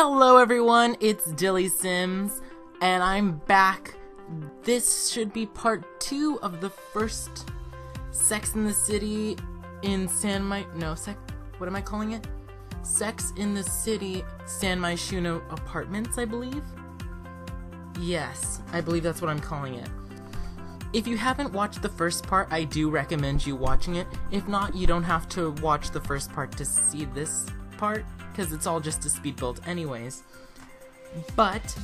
Hello, everyone. It's Dilly Sims, and I'm back. This should be part two of the first Sex in the City in San My no sec. What am I calling it? Sex in the City San Myshuno Apartments, I believe. Yes, I believe that's what I'm calling it. If you haven't watched the first part, I do recommend you watching it. If not, you don't have to watch the first part to see this part, because it's all just a speed build anyways. But,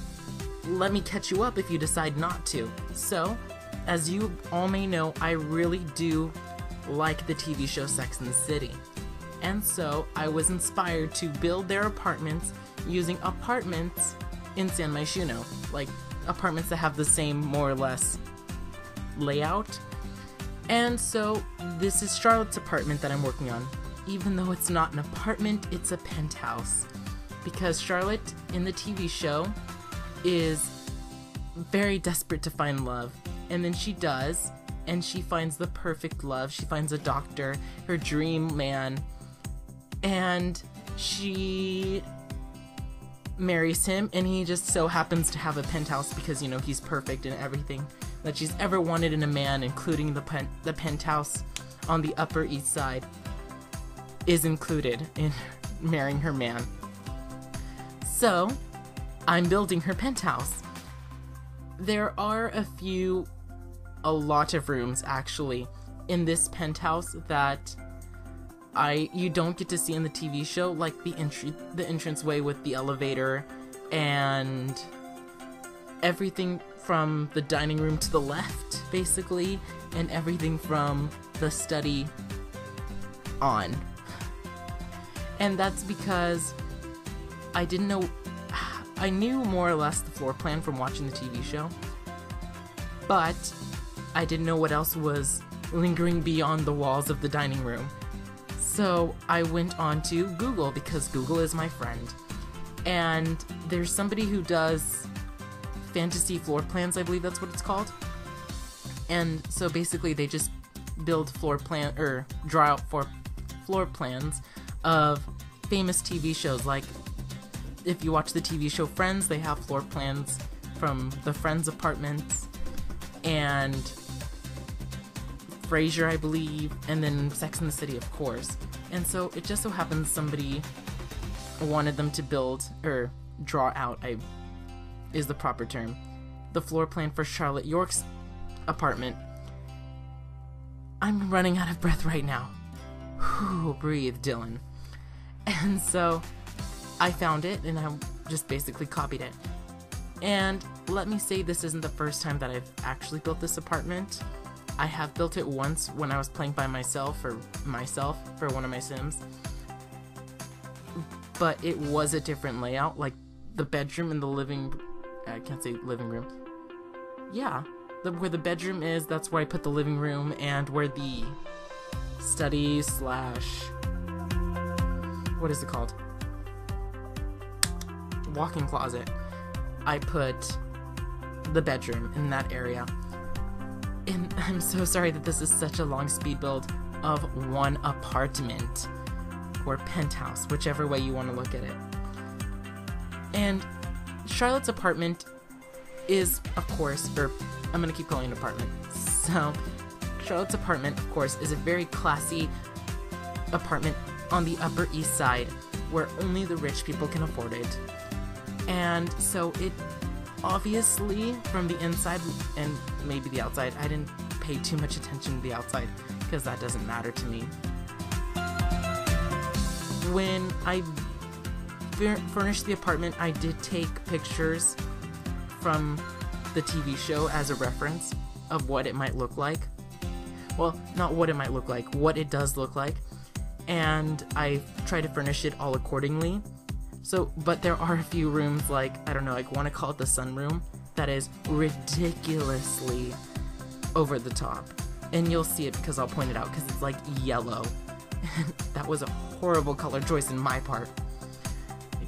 let me catch you up if you decide not to. So, as you all may know, I really do like the TV show Sex and the City. And so, I was inspired to build their apartments using apartments in San Myshuno. Like, apartments that have the same, more or less, layout. And so this is Charlotte's apartment that I'm working on. Even though it's not an apartment, it's a penthouse. Because Charlotte in the TV show is very desperate to find love. And then she does, and she finds the perfect love. She finds a doctor, her dream man, and she marries him, and he just so happens to have a penthouse because, you know, he's perfect and everything that she's ever wanted in a man, including the, pen- the penthouse on the Upper East Side, is included in marrying her man. So, I'm building her penthouse. There are a few, a lot of rooms actually, in this penthouse that I you don't get to see in the TV show, like the entry the entranceway with the elevator and everything from the dining room to the left, basically, and everything from the study on. And that's because I didn't know. I knew more or less the floor plan from watching the TV show, but I didn't know what else was lingering beyond the walls of the dining room. So I went on to Google because Google is my friend. And there's somebody who does fantasy floor plans, I believe that's what it's called. And so basically they just build floor plan or draw out for floor plans of famous TV shows like if you watch the TV show Friends, they have floor plans from the Friends apartments and Frasier, I believe, and then Sex in the City, of course. And so it just so happens somebody wanted them to build or draw out, I is the proper term, the floor plan for Charlotte York's apartment. I'm running out of breath right now. Whew, breathe, Dylan. And so I found it and I just basically copied it. And let me say, this isn't the first time that I've actually built this apartment. I have built it once when I was playing by myself or myself for one of my Sims. But it was a different layout, like the bedroom and the living I can't say living room. Yeah, the, where the bedroom is, that's where I put the living room, and where the study slash what is it called? Walk-in closet. I put the bedroom in that area. And I'm so sorry that this is such a long speed build of one apartment or penthouse, whichever way you want to look at it. And Charlotte's apartment is, of course, or I'm gonna keep calling it apartment. So, Charlotte's apartment, of course, is a very classy apartment on the Upper East Side where only the rich people can afford it. And so it obviously, from the inside and maybe the outside, I didn't pay too much attention to the outside because that doesn't matter to me. When I furnished the apartment, I did take pictures from the TV show as a reference of what it might look like. Well, not what it might look like, what it does look like. And I try to furnish it all accordingly. So, but there are a few rooms, like, I don't know, I want to call it the sunroom, that is ridiculously over the top. And you'll see it because I'll point it out because it's like yellow. that was a horrible color choice in my part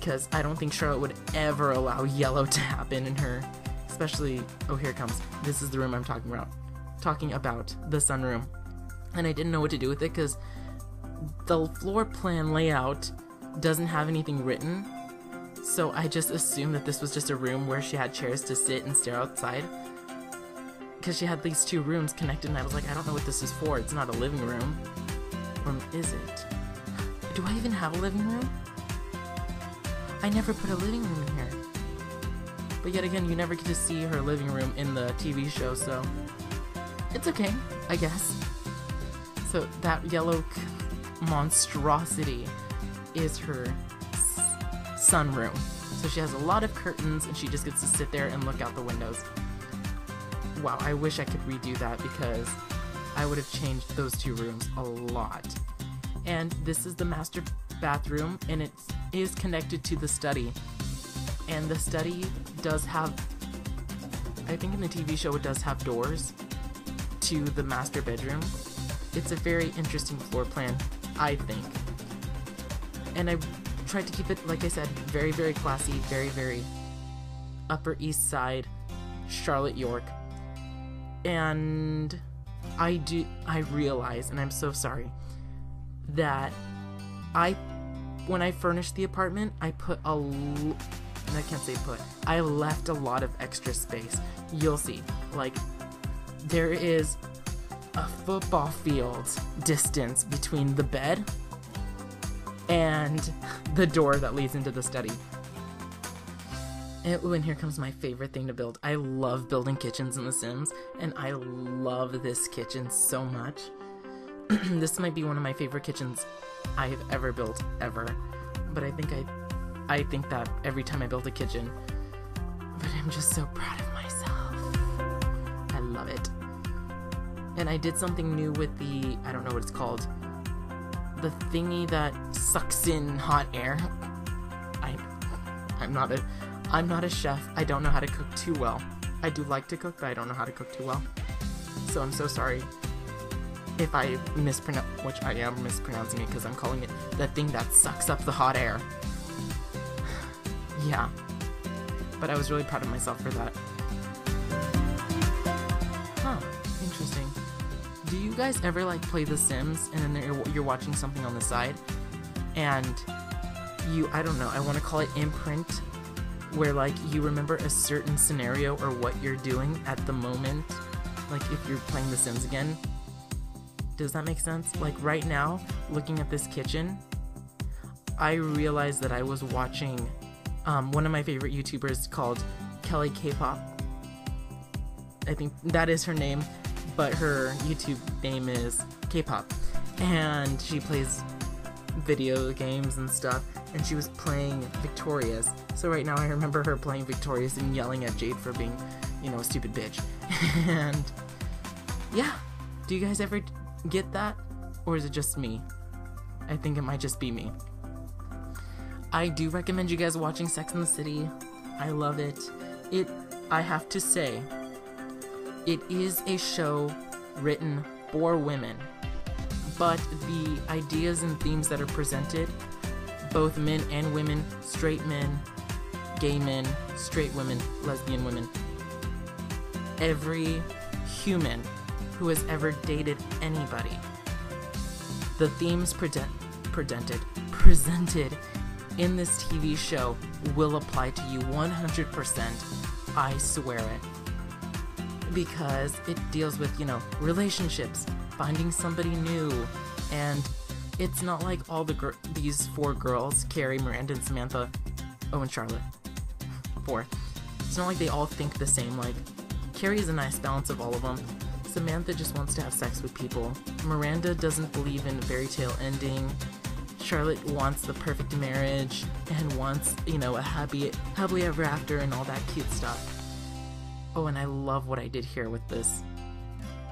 because I don't think Charlotte would ever allow yellow to happen in her. Especially, oh, here it comes. This is the room I'm talking about. Talking about the sunroom. And I didn't know what to do with it because the floor plan layout doesn't have anything written. So I just assumed that this was just a room where she had chairs to sit and stare outside. Because she had these two rooms connected, and I was like, I don't know what this is for. It's not a living room. Or is it? Do I even have a living room? I never put a living room in here. But yet again, you never get to see her living room in the TV show, so it's okay, I guess. So that yellow monstrosity is her sunroom. So she has a lot of curtains and she just gets to sit there and look out the windows. Wow, I wish I could redo that because I would have changed those two rooms a lot. And this is the master bathroom and it is connected to the study. And the study does have I think in the TV show it does have doors to the master bedroom. It's a very interesting floor plan, I think. And I tried to keep it, like I said, very, very classy, very, very Upper East Side, Charlotte, York. And I do, I realize, and I'm so sorry, that I, when I furnished the apartment, I put a, l- I can't say put, I left a lot of extra space. You'll see. Like, there is a football field distance between the bed and the door that leads into the study. And, ooh, and here comes my favorite thing to build. I love building kitchens in The Sims, and I love this kitchen so much. this might be one of my favorite kitchens I have ever built, ever. But I think I, I think that every time I build a kitchen. But I'm just so proud of myself. I love it. And I did something new with the, I don't know what it's called, the thingy that sucks in hot air. I, I'm not a, I'm not a chef. I don't know how to cook too well. I do like to cook, but I don't know how to cook too well. So I'm so sorry if I mispronounce, which I am mispronouncing it because I'm calling it the thing that sucks up the hot air. yeah. But I was really proud of myself for that. You guys ever like play The Sims and then you're, you're watching something on the side and you, I don't know, I want to call it imprint, where like you remember a certain scenario or what you're doing at the moment? Like if you're playing The Sims again, does that make sense? Like right now, looking at this kitchen, I realized that I was watching um, one of my favorite YouTubers called Kelly K-pop. I think that is her name, but her YouTube name is K-pop, and she plays video games and stuff. And she was playing Victorious. So right now, I remember her playing Victorious and yelling at Jade for being, you know, a stupid bitch. and yeah, do you guys ever get that? Or is it just me? I think it might just be me. I do recommend you guys watching Sex in the City. I love it. It, I have to say, it is a show written for women, but the ideas and themes that are presented, both men and women, straight men, gay men, straight women, lesbian women, every human who has ever dated anybody. The themes present, presented presented in this TV show will apply to you 100%. I swear it. Because it deals with, you know, relationships, finding somebody new, and it's not like all the gr- these four girls, Carrie, Miranda, and Samantha, oh, and Charlotte, four. It's not like they all think the same. Like, Carrie is a nice balance of all of them. Samantha just wants to have sex with people. Miranda doesn't believe in fairy tale ending. Charlotte wants the perfect marriage and wants, you know, a happy happily ever after and all that cute stuff. Oh, and I love what I did here with this.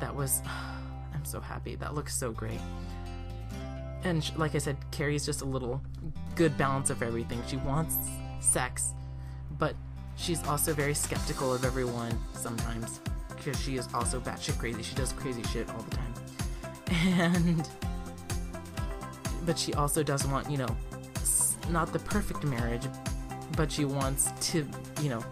That was I'm so happy. That looks so great. And like I said, Carrie's just a little good balance of everything. She wants sex, but she's also very skeptical of everyone sometimes because she is also batshit crazy. She does crazy shit all the time. And but she also does want, you know, not the perfect marriage, but she wants to, you know,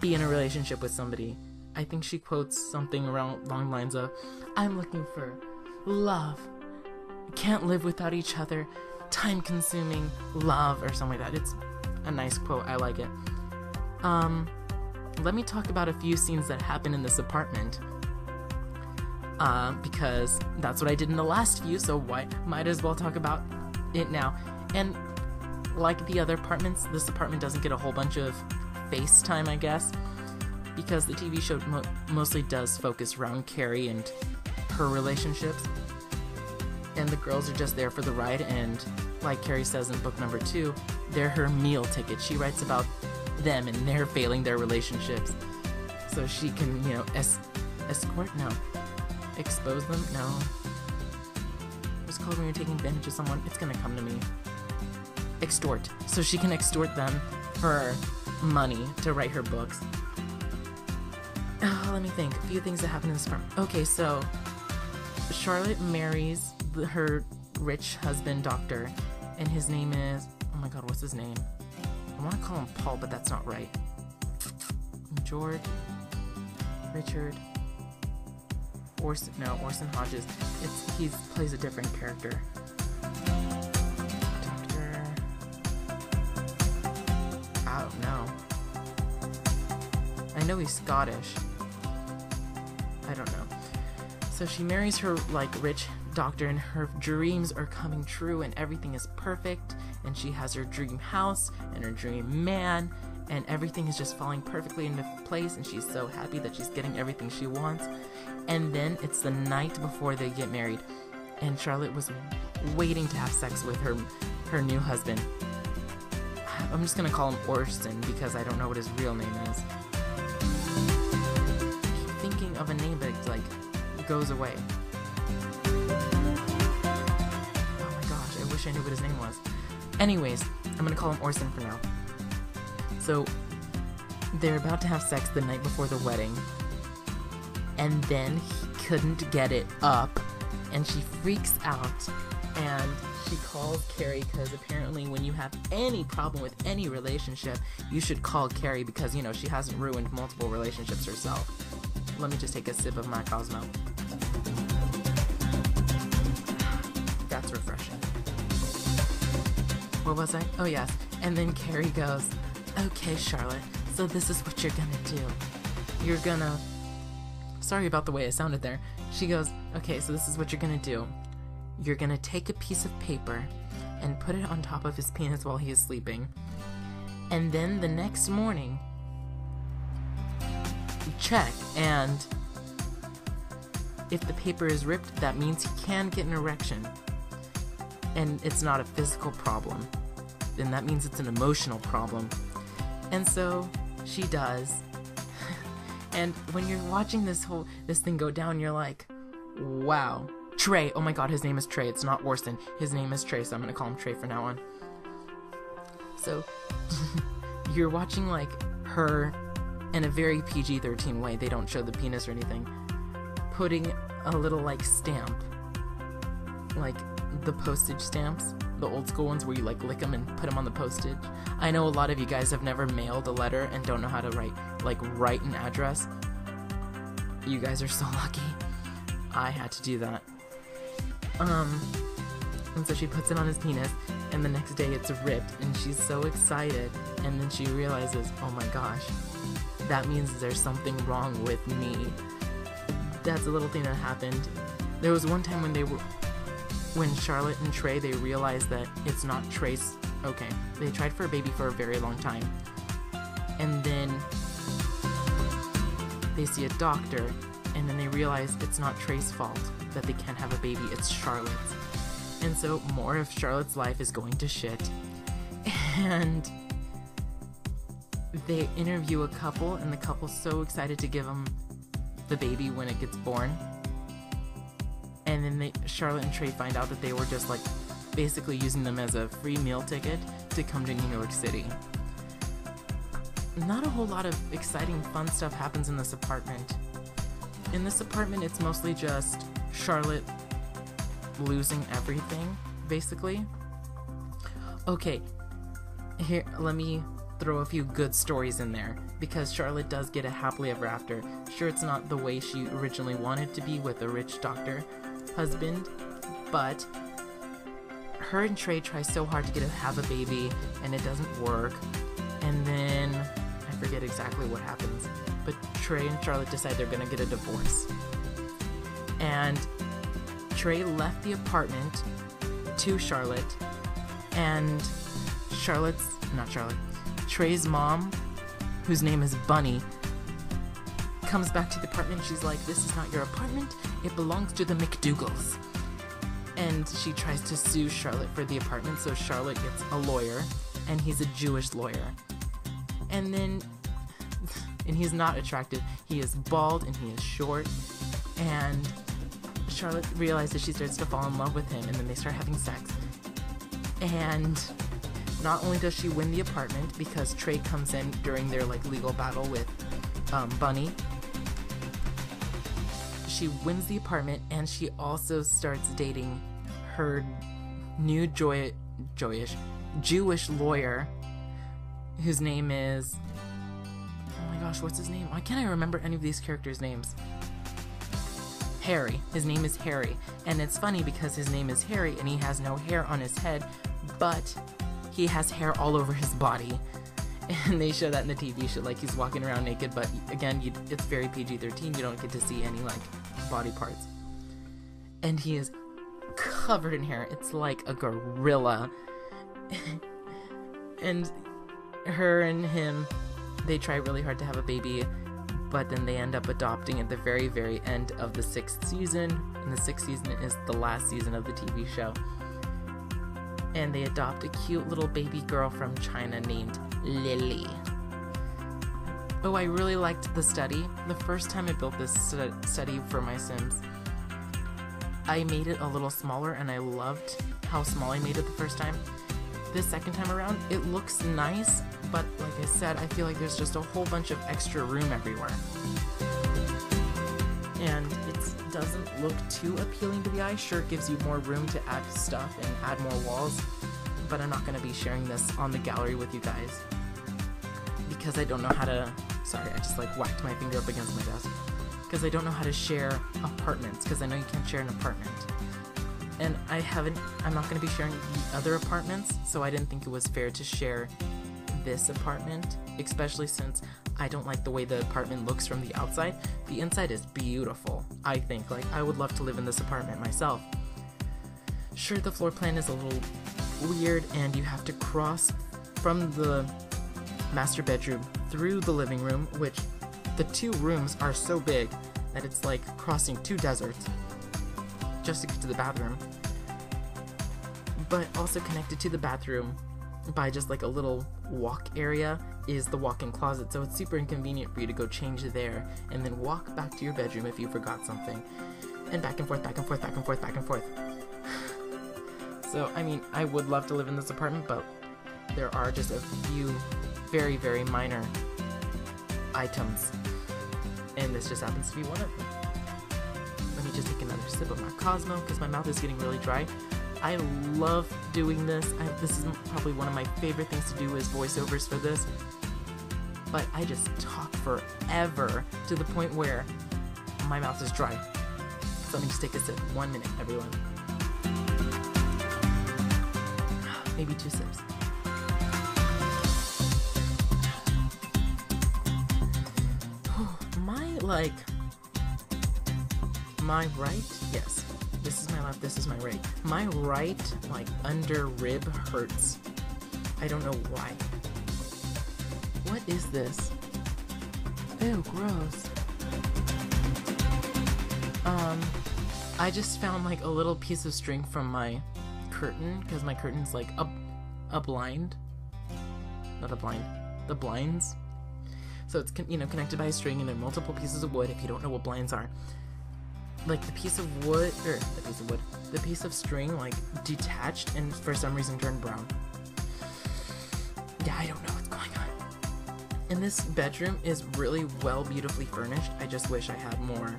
be in a relationship with somebody. I think she quotes something around long lines of, "I'm looking for love. Can't live without each other. Time-consuming love or something like that." It's a nice quote. I like it. Um, let me talk about a few scenes that happen in this apartment. Uh, because that's what I did in the last few, so why might as well talk about it now. And like the other apartments, this apartment doesn't get a whole bunch of FaceTime, I guess, because the TV show mo- mostly does focus around Carrie and her relationships. And the girls are just there for the ride, and like Carrie says in book number two, they're her meal ticket. She writes about them and they're failing their relationships. So she can, you know, es- escort? No. Expose them? No. What's called when you're taking advantage of someone? It's gonna come to me. Extort. So she can extort them for money to write her books. Oh, let me think. A few things that happen in this farm. Okay, so Charlotte marries her rich husband, doctor, and his name is. Oh my god, what's his name? I want to call him Paul, but that's not right. George, Richard, Orson. No, Orson Hodges. It's he plays a different character. Know he's Scottish. I don't know. So she marries her like rich doctor, and her dreams are coming true, and everything is perfect. And she has her dream house and her dream man, and everything is just falling perfectly into place. And she's so happy that she's getting everything she wants. And then it's the night before they get married, and Charlotte was waiting to have sex with her her new husband. I'm just gonna call him Orson because I don't know what his real name is. Goes away. Oh my gosh, I wish I knew what his name was. Anyways, I'm gonna call him Orson for now. So they're about to have sex the night before the wedding, and then he couldn't get it up, and she freaks out, and she calls Carrie because apparently when you have any problem with any relationship, you should call Carrie because you know she hasn't ruined multiple relationships herself. Let me just take a sip of my Cosmo. What was I? Oh, yes. And then Carrie goes, Okay, Charlotte, so this is what you're gonna do. You're gonna. Sorry about the way I sounded there. She goes, Okay, so this is what you're gonna do. You're gonna take a piece of paper and put it on top of his penis while he is sleeping. And then the next morning, check, and if the paper is ripped, that means he can get an erection. And it's not a physical problem. Then that means it's an emotional problem. And so she does. and when you're watching this whole this thing go down, you're like, wow. Trey. Oh my god, his name is Trey. It's not Orson. His name is Trey, so I'm gonna call him Trey from now on. So you're watching like her in a very PG 13 way. They don't show the penis or anything. Putting a little like stamp. Like the postage stamps, the old school ones where you like lick them and put them on the postage. I know a lot of you guys have never mailed a letter and don't know how to write like write an address. You guys are so lucky. I had to do that. Um and so she puts it on his penis and the next day it's ripped and she's so excited and then she realizes, "Oh my gosh. That means there's something wrong with me." That's a little thing that happened. There was one time when they were when Charlotte and Trey they realize that it's not Trey's okay. They tried for a baby for a very long time. And then they see a doctor and then they realize it's not Trey's fault that they can't have a baby, it's Charlotte's. And so more of Charlotte's life is going to shit. And they interview a couple and the couple's so excited to give them the baby when it gets born and then they, Charlotte and Trey find out that they were just like basically using them as a free meal ticket to come to New York City. Not a whole lot of exciting, fun stuff happens in this apartment. In this apartment, it's mostly just Charlotte losing everything, basically. Okay, here, let me throw a few good stories in there because Charlotte does get a happily ever after. Sure, it's not the way she originally wanted to be with a rich doctor, husband, but her and Trey try so hard to get to have a baby, and it doesn't work. And then I forget exactly what happens, but Trey and Charlotte decide they're gonna get a divorce. And Trey left the apartment to Charlotte, and Charlotte's not Charlotte, Trey's mom, whose name is Bunny, comes back to the apartment. She's like, This is not your apartment, it belongs to the MacDougals. And she tries to sue Charlotte for the apartment, so Charlotte gets a lawyer, and he's a Jewish lawyer. And then, and he's not attractive. He is bald and he is short, and Charlotte realizes she starts to fall in love with him, and then they start having sex. And not only does she win the apartment because Trey comes in during their like legal battle with um, Bunny, she wins the apartment and she also starts dating her new joy joyish Jewish lawyer whose name is oh my gosh what's his name? Why can't I remember any of these characters names? Harry. His name is Harry. And it's funny because his name is Harry and he has no hair on his head but he has hair all over his body. And they show that in the TV show like he's walking around naked but again you, it's very PG-13 you don't get to see any like body parts. And he is covered in hair. It's like a gorilla. And her and him they try really hard to have a baby but then they end up adopting at the very very end of the sixth season. And the sixth season is the last season of the tv show. And they adopt a cute little baby girl from china named lily oh i really liked the study the first time i built this stu- study for my sims i made it a little smaller and i loved how small i made it the first time this second time around, it looks nice, but like I said, I feel like there's just a whole bunch of extra room everywhere. And it doesn't look too appealing to the eye. Sure, it gives you more room to add stuff and add more walls, but I'm not going to be sharing this on the gallery with you guys because I don't know how to. Sorry, I just like whacked my finger up against my desk. Because I don't know how to share apartments, because I know you can't share an apartment and I haven't I'm not going to be sharing the other apartments, so I didn't think it was fair to share this apartment, especially since I don't like the way the apartment looks from the outside. The inside is beautiful, I think. Like I would love to live in this apartment myself. Sure, the floor plan is a little weird and you have to cross from the master bedroom through the living room, which the two rooms are so big that it's like crossing two deserts just to get to the bathroom. But also connected to the bathroom by just like a little walk area is the walk-in closet, so it's super inconvenient for you to go change there and then walk back to your bedroom if you forgot something. And back and forth, back and forth, back and forth, back and forth. so, I mean, I would love to live in this apartment, but there are just a few very, very minor items. And this just happens to be one of them Let me just take another sip of my Cosmo because my mouth is getting really dry. I love doing this. I, this is probably one of my favorite things to do is voiceovers for this. But I just talk forever to the point where my mouth is dry. So let me just take a sip. One minute, everyone. Maybe two sips. Like my right, yes, this is my left, this is my right. My right, like, under rib hurts. I don't know why. What is this? Ew, gross. Um, I just found, like, a little piece of string from my curtain, because my curtain's, like, a, a blind. Not a blind. The blinds. So it's, you know, connected by a string, and there are multiple pieces of wood, if you don't know what blinds are. Like the piece of wood or the piece of wood the piece of string like detached and for some reason turned brown. Yeah i don't know what's going on. And this bedroom is really well beautifully furnished. I just wish i had more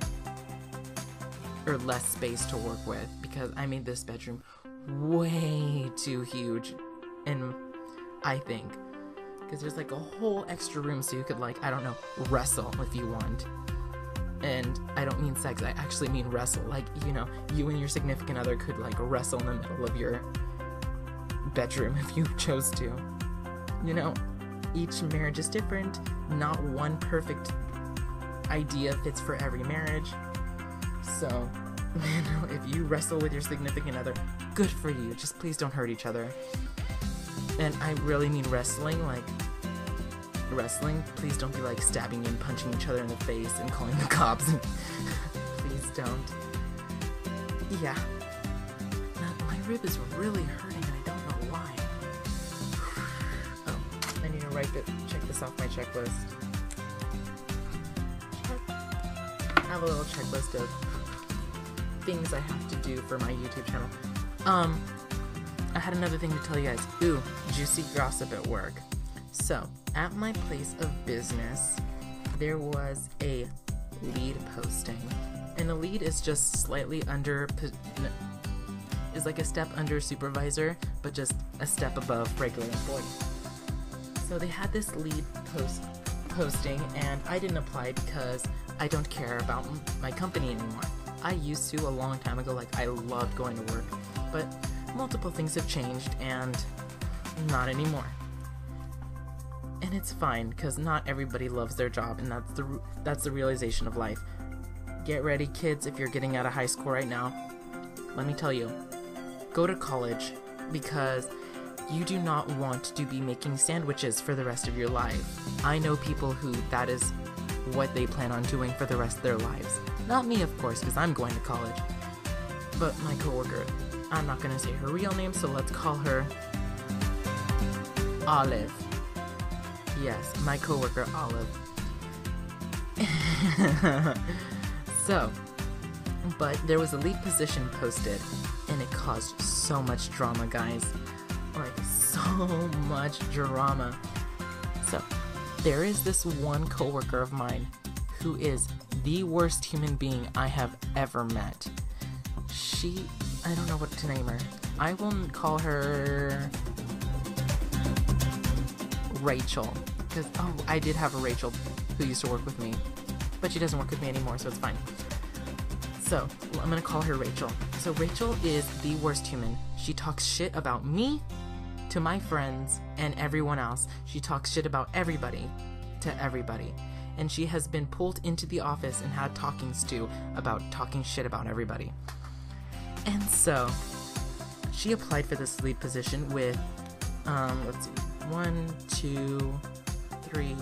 or less space to work with because i made this bedroom way too huge and i think because there's like a whole extra room so you could like i don't know wrestle if you want and I don't mean sex, I actually mean wrestle. Like, you know, you and your significant other could like wrestle in the middle of your bedroom if you chose to. You know, each marriage is different. Not one perfect idea fits for every marriage. So, you know, if you wrestle with your significant other, good for you. Just please don't hurt each other. And I really mean wrestling, like wrestling. Please don't be like stabbing and punching each other in the face and calling the cops. please don't. Yeah. Now, my rib is really hurting and I don't know why. Oh, I need to write it. Check this off my checklist. I have a little checklist of things I have to do for my YouTube channel. Um, I had another thing to tell you guys. Ooh, juicy gossip at work. So, at my place of business, there was a lead posting. And a lead is just slightly under, is like a step under supervisor, but just a step above regular employee. So they had this lead post posting, and I didn't apply because I don't care about my company anymore. I used to a long time ago, like I loved going to work, but multiple things have changed and not anymore. And it's fine because not everybody loves their job and that's the that's the realization of life. Get ready kids if you're getting out of high school right now. Let me tell you. Go to college because you do not want to be making sandwiches for the rest of your life. I know people who that is what they plan on doing for the rest of their lives. Not me, of course, because I'm going to college. But my coworker, I'm not gonna say her real name, so let's call her Olive. Yes, my coworker Olive. so, but there was a lead position posted, and it caused so much drama, guys. Like, so much drama. So, there is this one coworker of mine who is the worst human being I have ever met. She I don't know what to name her. I will call her Rachel. Because, oh, I did have a Rachel who used to work with me. But she doesn't work with me anymore, so it's fine. So, I'm gonna call her Rachel. So, Rachel is the worst human. She talks shit about me to my friends and everyone else. She talks shit about everybody to everybody. And she has been pulled into the office and had talkings to about talking shit about everybody. And so she applied for this lead position with, um, let's see, one, two, three,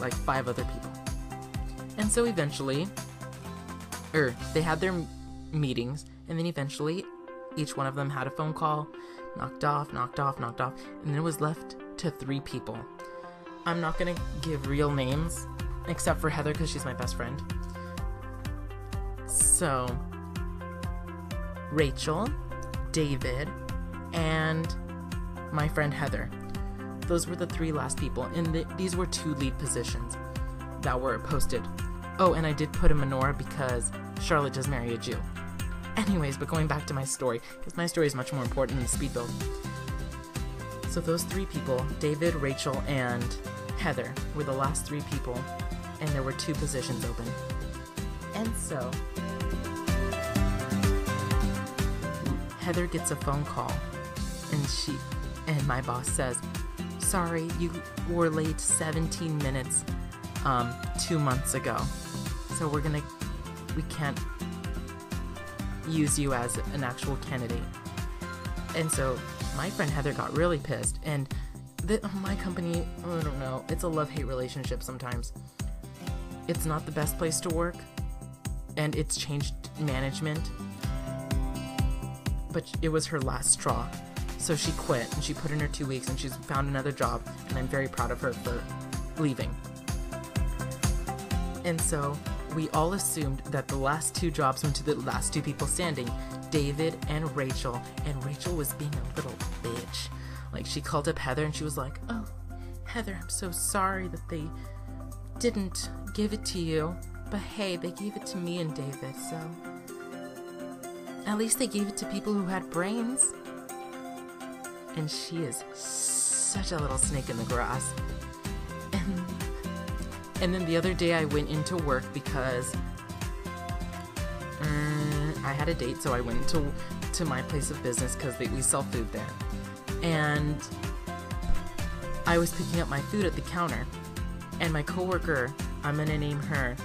like five other people. And so eventually, or er, they had their meetings, and then eventually each one of them had a phone call, knocked off, knocked off, knocked off, and then it was left to three people. I'm not gonna give real names, except for Heather because she's my best friend. So, Rachel, David, and my friend Heather. Those were the three last people, and the, these were two lead positions that were posted. Oh, and I did put a menorah because Charlotte does marry a Jew. Anyways, but going back to my story, because my story is much more important than the speed build. So those three people, David, Rachel, and Heather, were the last three people, and there were two positions open. And so, Heather gets a phone call, and she and my boss says, "Sorry, you were late 17 minutes um, two months ago, so we're gonna we can't use you as an actual candidate." And so my friend Heather got really pissed, and the, my company, I don't know, it's a love hate relationship sometimes. It's not the best place to work, and it's changed management but it was her last straw. So she quit and she put in her two weeks and she's found another job, and I'm very proud of her for leaving. And so we all assumed that the last two jobs went to the last two people standing David and Rachel, and Rachel was being a little bitch. Like, she called up Heather and she was like, Oh, Heather, I'm so sorry that they didn't give it to you, but hey, they gave it to me and David, so at least they gave it to people who had brains. And she is such a little snake in the grass. And, then the other day I went into work because um, I had a date, so I went to to my place of business because we sell food there, and I was picking up my food at the counter, and my coworker, I'm gonna name her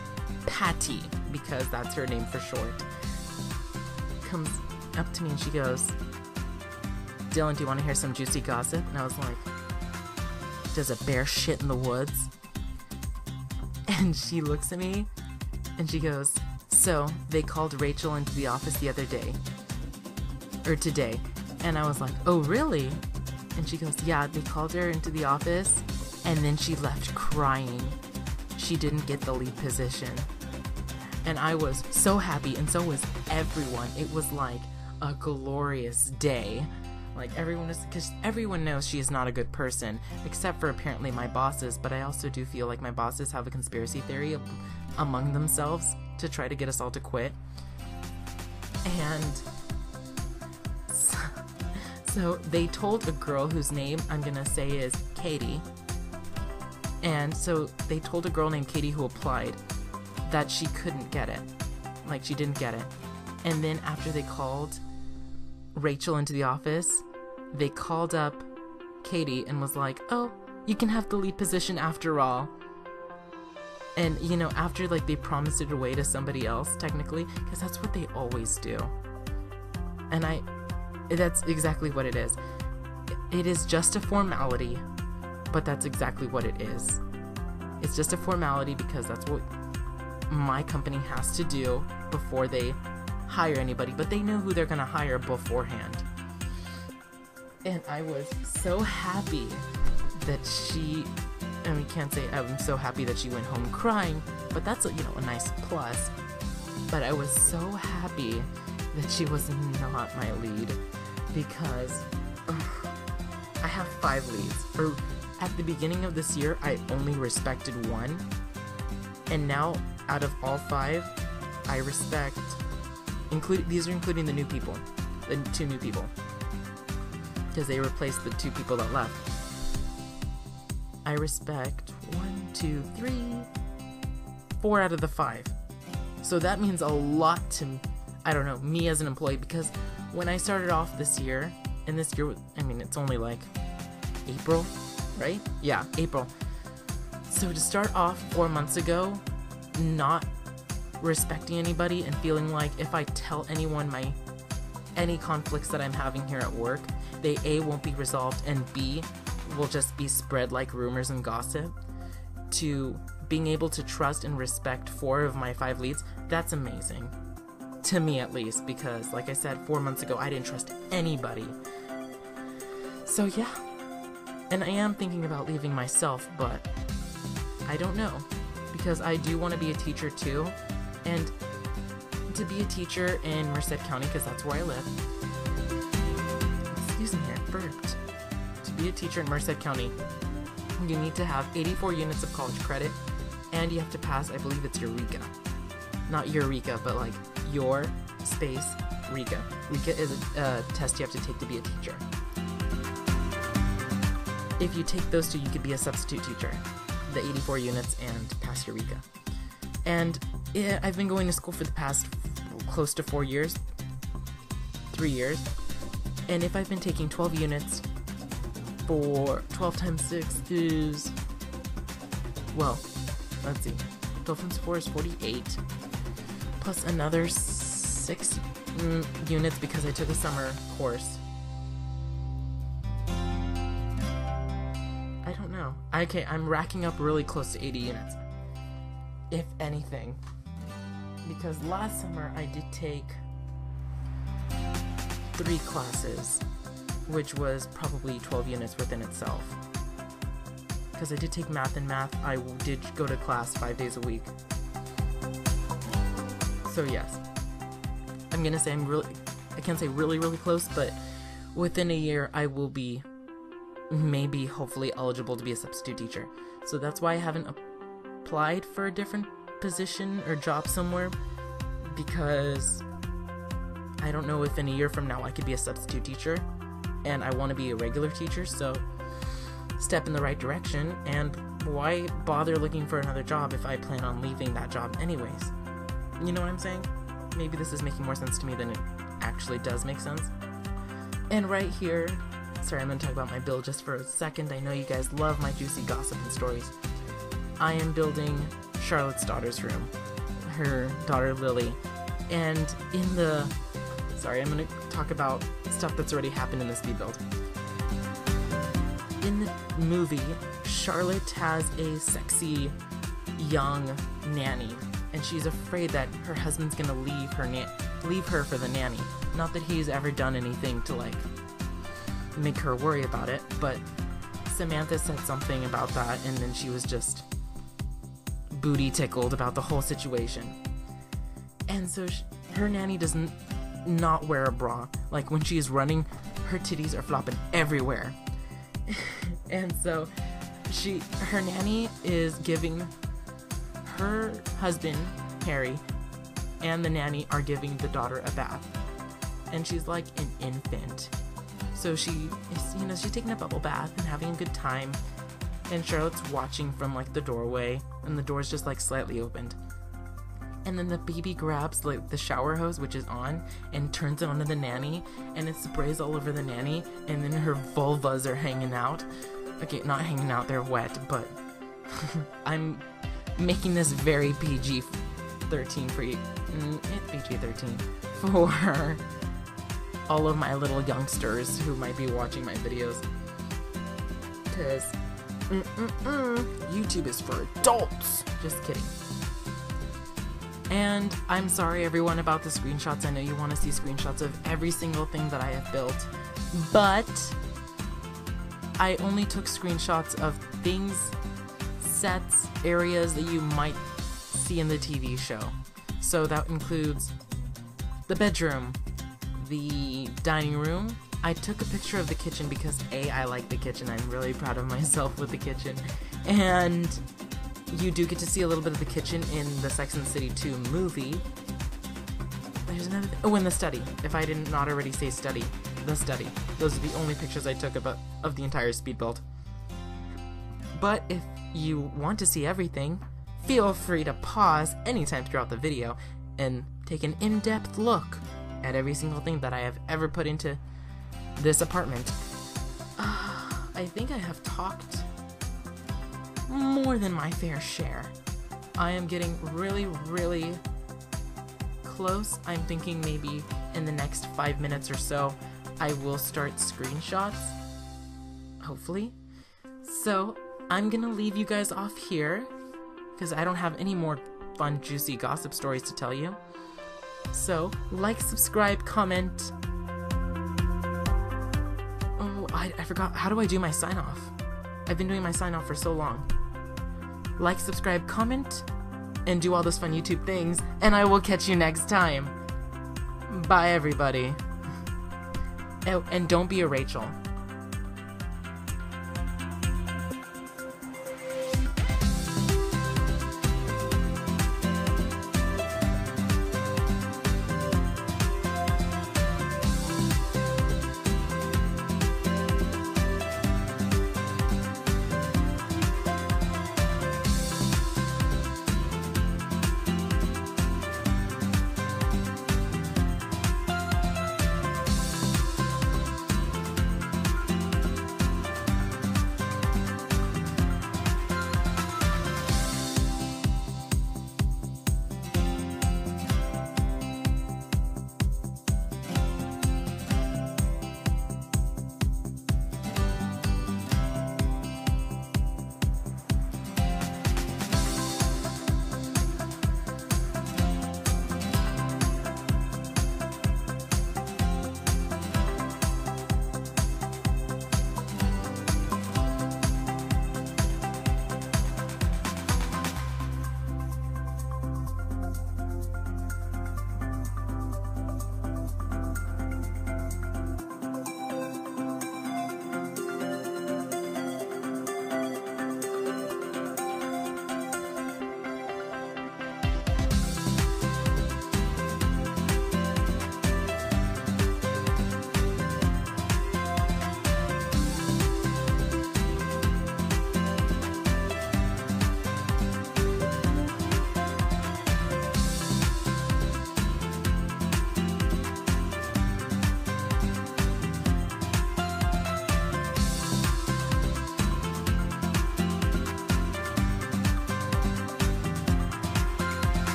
Patty because that's her name for short, comes up to me and she goes, "Dylan, do you want to hear some juicy gossip?" And I was like, "Does a bear shit in the woods?" And she looks at me and she goes, So they called Rachel into the office the other day. Or today. And I was like, Oh, really? And she goes, Yeah, they called her into the office and then she left crying. She didn't get the lead position. And I was so happy, and so was everyone. It was like a glorious day. Like everyone is, because everyone knows she is not a good person, except for apparently my bosses. But I also do feel like my bosses have a conspiracy theory among themselves to try to get us all to quit. And so, so they told a girl whose name I'm gonna say is Katie. And so they told a girl named Katie who applied that she couldn't get it. Like she didn't get it. And then after they called Rachel into the office, they called up Katie and was like, "Oh, you can have the lead position after all." And you know, after like they promised it away to somebody else, technically, because that's what they always do. And I, that's exactly what it is. It is just a formality, but that's exactly what it is. It's just a formality because that's what my company has to do before they hire anybody, but they know who they're gonna hire beforehand. And I was so happy that she I mean can't say I'm so happy that she went home crying, but that's you know a nice plus. But I was so happy that she was not my lead because ugh, I have five leads. Or at the beginning of this year I only respected one. And now out of all five, I respect Include these are including the new people, the two new people, because they replaced the two people that left. I respect one, two, three, four out of the five. So that means a lot to, I don't know, me as an employee because when I started off this year, and this year, I mean, it's only like April, right? Yeah, April. So to start off four months ago, not respecting anybody and feeling like if I tell anyone my any conflicts that I'm having here at work, they A won't be resolved and B will just be spread like rumors and gossip to being able to trust and respect four of my five leads, that's amazing. To me at least, because like I said, four months ago I didn't trust anybody. So yeah. And I am thinking about leaving myself, but I don't know. Because I do want to be a teacher too, and to be a teacher in Merced County, because that's where I live. Excuse me, I burped. To be a teacher in Merced County, you need to have 84 units of college credit, and you have to pass, I believe it's Eureka. Not Eureka, but like your space Rika. Rika is a uh, test you have to take to be a teacher. If you take those two, you could be a substitute teacher. The 84 units and pass Eureka. And yeah, I've been going to school for the past close to four years, three years, and if I've been taking 12 units for 12 times 6 is, well, let's see, 12 times 4 is 48, plus another 6 mm, units because I took a summer course. I don't know. Okay, I'm racking up really close to 80 units. If anything because last summer I did take three classes, which was probably 12 units within itself. Because I did take math and math, I did go to class five days a week. So, yes, I'm gonna say I'm really, I can't say really, really close, but within a year I will be maybe hopefully eligible to be a substitute teacher. So that's why I haven't applied for a different position or job somewhere because I don't know if in a year from now I could be a substitute teacher and I want to be a regular teacher, so step in the right direction and why bother looking for another job if I plan on leaving that job anyways? You know what I'm saying? maybe this is making more sense to me than it actually does make sense. And right here, sorry, I'm gonna talk about my build just for a second. I know you guys love my juicy gossip and stories. I am building Charlotte's daughter's room, her daughter Lily, and in the sorry, I'm gonna talk about stuff that's already happened in this speed build. In the movie, Charlotte has a sexy young nanny, and she's afraid that her husband's gonna leave her na- leave her for the nanny. Not that he's ever done anything to like make her worry about it, but Samantha said something about that, and then she was just booty tickled about the whole situation. And so sh her nanny doesn't not wear a bra. Like when she is running, her titties are flopping everywhere. and so she her nanny is giving her husband, Harry, and the nanny are giving the daughter a bath. And she's like an infant. So she is, you know, she's taking a bubble bath and having a good time. And Charlotte's watching from like the doorway, and the door's just like slightly opened. And then the baby grabs like the shower hose, which is on, and turns it onto the nanny, and it sprays all over the nanny, and then her vulvas are hanging out. Okay, not hanging out, they're wet, but I'm making this very PG 13 for you. Mm, it's PG 13 for all of my little youngsters who might be watching my videos. Because YouTube is for adults. Just kidding. And I'm sorry, everyone, about the screenshots. I know you want to see screenshots of every single thing that I have built, but I only took screenshots of things, sets, areas that you might see in the TV show. So that includes the bedroom, the dining room. I took a picture of the kitchen because A, I like the kitchen. I'm really proud of myself with the kitchen. And you do get to see a little bit of the kitchen in the Sex and the City 2 movie. There's another th- oh, in the study. If I did not already say study, the study. Those are the only pictures I took of, uh, of the entire speed build. But if you want to see everything, feel free to pause anytime throughout the video and take an in-depth look at every single thing that I have ever put into this apartment. Uh, I think I have talked more than my fair share. I am getting really, really close. I'm thinking maybe in the next five minutes or so, I will start screenshots. Hopefully. So, I'm gonna leave you guys off here because I don't have any more fun, juicy gossip stories to tell you. So, like, subscribe, comment. I, I forgot. How do I do my sign off? I've been doing my sign off for so long. Like, subscribe, comment, and do all those fun YouTube things, and I will catch you next time. Bye, everybody. Oh, and don't be a Rachel.